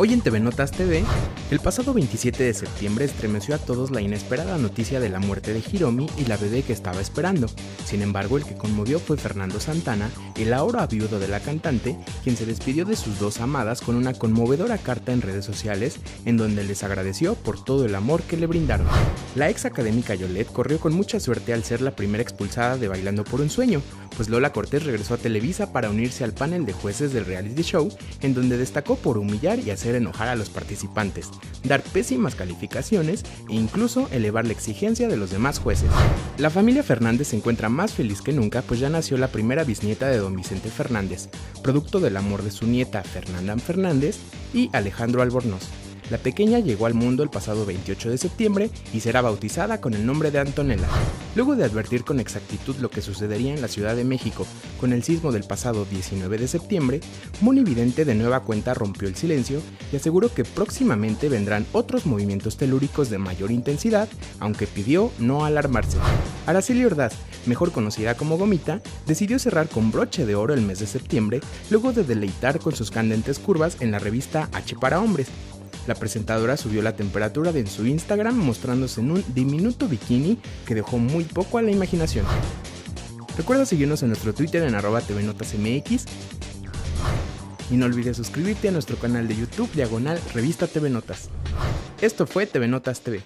Hoy en TV Notas TV, el pasado 27 de septiembre estremeció a todos la inesperada noticia de la muerte de Hiromi y la bebé que estaba esperando. Sin embargo, el que conmovió fue Fernando Santana, el ahora viudo de la cantante, quien se despidió de sus dos amadas con una conmovedora carta en redes sociales en donde les agradeció por todo el amor que le brindaron. La ex académica Yolette corrió con mucha suerte al ser la primera expulsada de Bailando por un Sueño, pues Lola Cortés regresó a Televisa para unirse al panel de jueces del reality show, en donde destacó por humillar y hacer enojar a los participantes, dar pésimas calificaciones e incluso elevar la exigencia de los demás jueces. La familia Fernández se encuentra más feliz que nunca pues ya nació la primera bisnieta de don Vicente Fernández, producto del amor de su nieta Fernanda Fernández y Alejandro Albornoz. La pequeña llegó al mundo el pasado 28 de septiembre y será bautizada con el nombre de Antonella. Luego de advertir con exactitud lo que sucedería en la Ciudad de México con el sismo del pasado 19 de septiembre, Moni Vidente de nueva cuenta rompió el silencio y aseguró que próximamente vendrán otros movimientos telúricos de mayor intensidad, aunque pidió no alarmarse. Araceli Ordaz, mejor conocida como Gomita, decidió cerrar con broche de oro el mes de septiembre luego de deleitar con sus candentes curvas en la revista H para Hombres, la presentadora subió la temperatura de en su Instagram mostrándose en un diminuto bikini que dejó muy poco a la imaginación. Recuerda seguirnos en nuestro Twitter en arroba tvnotasmx y no olvides suscribirte a nuestro canal de YouTube Diagonal Revista TV Notas. Esto fue TV Notas TV.